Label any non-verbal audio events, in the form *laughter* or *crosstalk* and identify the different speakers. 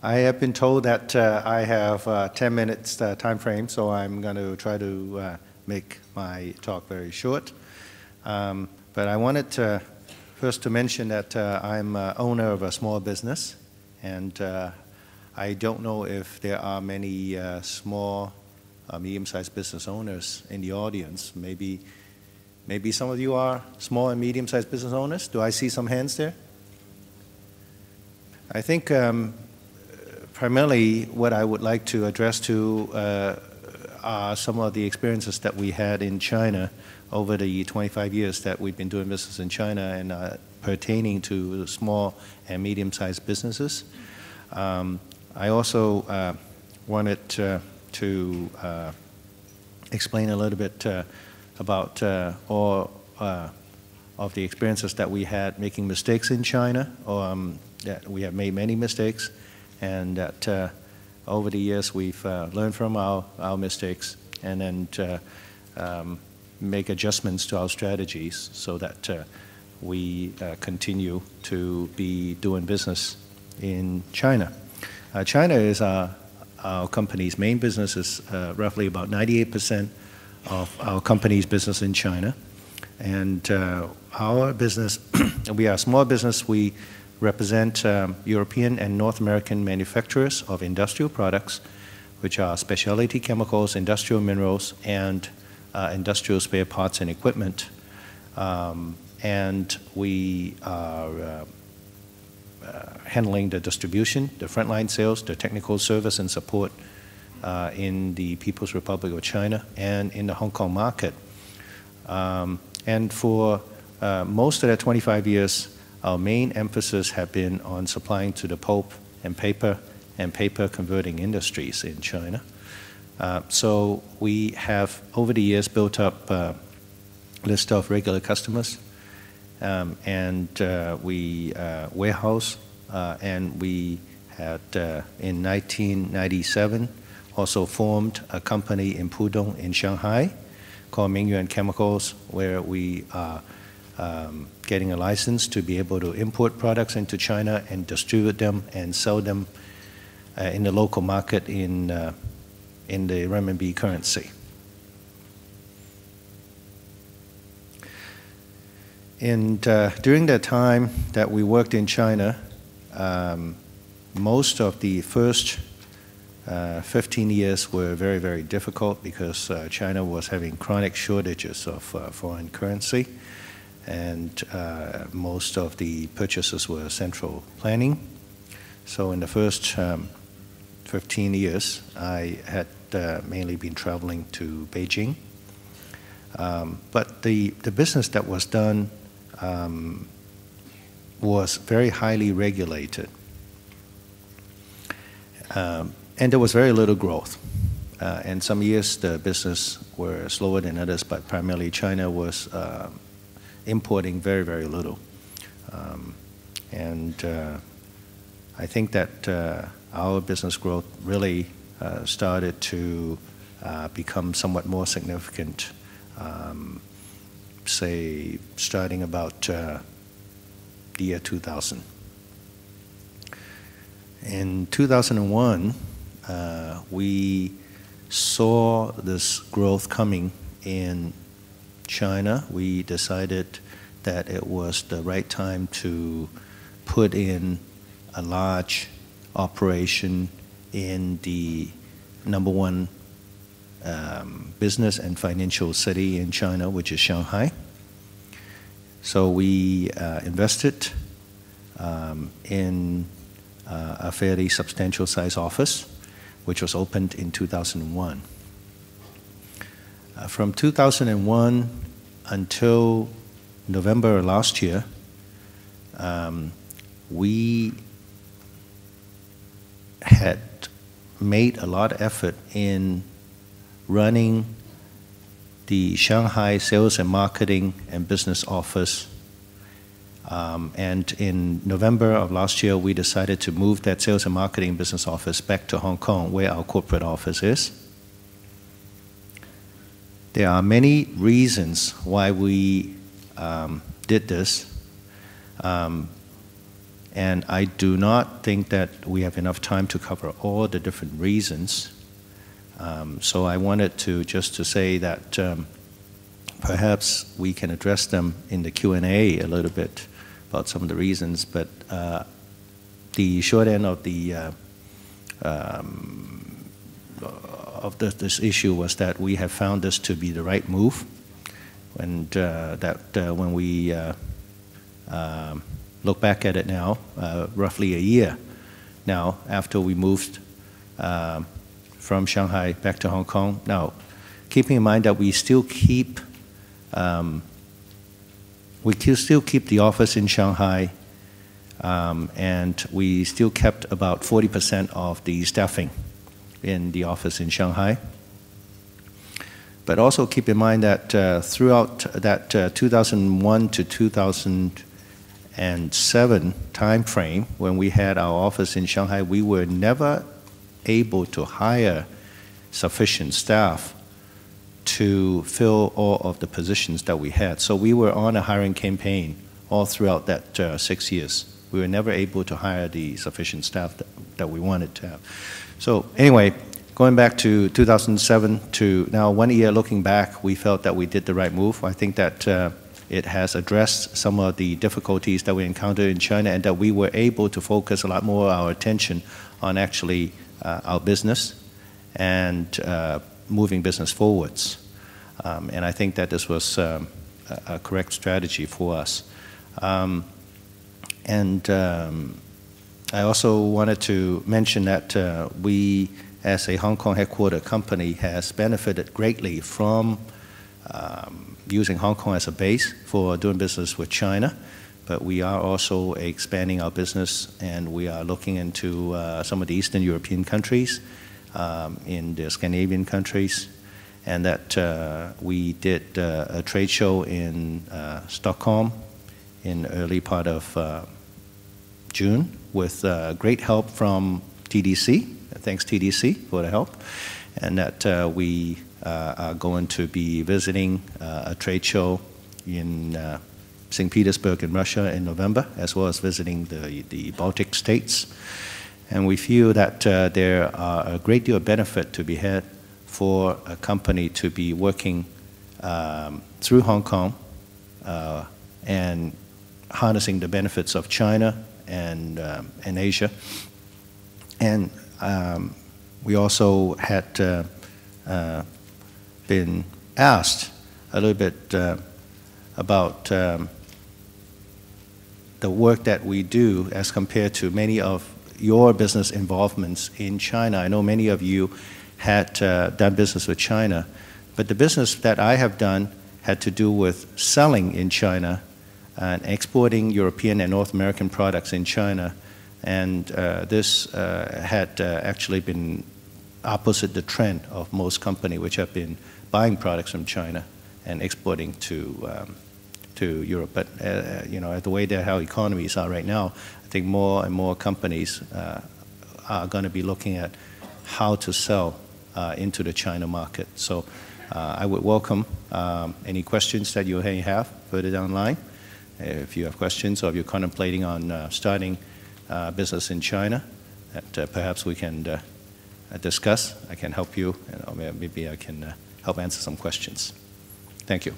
Speaker 1: I have been told that uh, I have uh, 10 minutes uh, time frame, so I'm going to try to uh, make my talk very short. Um, but I wanted to, first to mention that uh, I'm uh, owner of a small business, and I don't know if there are many small, medium-sized business owners in the audience. Maybe, maybe some of you are small and medium-sized business owners. Do I see some hands there? I think um, primarily what I would like to address to uh, are some of the experiences that we had in China over the 25 years that we've been doing business in China and uh, pertaining to small and medium-sized businesses. Um, I also uh, wanted uh, to uh, explain a little bit uh, about all of the experiences that we had making mistakes in China, or um, that we have made many mistakes, and that uh, over the years we've uh, learned from our, our mistakes and then uh, um, make adjustments to our strategies so that uh, we uh, continue to be doing business in China. China is our, our company's main business is roughly about 98% of our company's business in China. And our business, *clears throat* we are a small business, we represent um, European and North American manufacturers of industrial products, which are specialty chemicals, industrial minerals, and uh, industrial spare parts and equipment. Um, and we are uh, uh, handling the distribution, the frontline sales, the technical service and support uh, in the People's Republic of China and in the Hong Kong market. Um, and for uh, most of that 25 years, our main emphasis have been on supplying to the pulp and paper and paper converting industries in China. Uh, so we have, over the years, built up a list of regular customers, um, and uh, we uh, warehouse, uh, and we had, uh, in 1997, also formed a company in Pudong in Shanghai called Mingyuan Chemicals, where we are um, getting a license to be able to import products into China and distribute them and sell them uh, in the local market in, uh, in the renminbi currency. And uh, during that time that we worked in China, um, most of the first uh, 15 years were very, very difficult because uh, China was having chronic shortages of uh, foreign currency and uh, most of the purchases were central planning. So in the first um, 15 years, I had uh, mainly been traveling to Beijing. Um, but the, the business that was done um, was very highly regulated. Um, and there was very little growth. Uh, and some years the business were slower than others, but primarily China was uh, importing very, very little. Um, and uh, I think that uh, our business growth really uh, started to uh, become somewhat more significant, um, say, starting about uh, the year 2000. In 2001, uh, we saw this growth coming in China, we decided that it was the right time to put in a large operation in the number one um, business and financial city in China, which is Shanghai. So we uh, invested um, in uh, a fairly substantial size office, which was opened in 2001. Uh, from 2001 until November last year, um, we had made a lot of effort in running the Shanghai sales and marketing and business office. Um, and in November of last year, we decided to move that sales and marketing business office back to Hong Kong, where our corporate office is. There are many reasons why we um, did this. Um, And I do not think that we have enough time to cover all the different reasons. Um, so I wanted to just to say that um, perhaps we can address them in the Q&A a little bit about some of the reasons, but uh, the short end of the uh, um, of the, this issue was that we have found this to be the right move, and uh, that uh, when we uh, look back at it now, roughly a year now after we moved um, from Shanghai back to Hong Kong. Now, keeping in mind that we still keep um, we still keep the office in Shanghai, um, and we still kept about 40% of the staffing in the office in Shanghai. But also keep in mind that uh, throughout that uh, 2001 to 2007 time frame, when we had our office in Shanghai, we were never able to hire sufficient staff to fill all of the positions that we had. So we were on a hiring campaign all throughout that uh, six years. We were never able to hire the sufficient staff that, that we wanted to have. So anyway, going back to 2007 to now one year looking back, we felt that we did the right move. I think that uh, it has addressed some of the difficulties that we encountered in China and that we were able to focus a lot more our attention on actually uh, our business and uh, moving business forwards. Um, and I think that this was um, a, a, correct strategy for us. Um, and um, I also wanted to mention that uh, we, as a Hong Kong headquartered company, has benefited greatly from um, using Hong Kong as a base for doing business with China. But we are also expanding our business, and we are looking into uh, some of the Eastern European countries um, in the Scandinavian countries, and that uh, we did uh, a trade show in uh, Stockholm in early part of uh, June with uh, great help from TDC. Thanks TDC for the help, and that uh, we are going to be visiting a trade show in St. Petersburg in Russia in November, as well as visiting the, the Baltic states. And we feel that uh, there are a great deal of benefit to be had for a company to be working um, through Hong Kong uh, and harnessing the benefits of China and, um, and Asia. And um, we also had uh, uh been asked a little bit uh, about um, the work that we do as compared to many of your business involvements in China. I know many of you had uh, done business with China, but the business that I have done had to do with selling in China and exporting European and North American products in China. And uh, this uh, had uh, actually been opposite the trend of most companies which have been buying products from China and exporting to, um, to Europe. But uh, you know, at the way that how economies are right now, I think more and more companies uh, are going to be looking at how to sell uh, into the China market. So I would welcome um, any questions that you have further down the line. If you have questions or if you're contemplating on uh, starting uh, business in China, that uh, perhaps we can discuss. I can help you, and maybe I can help answer some questions. Thank you.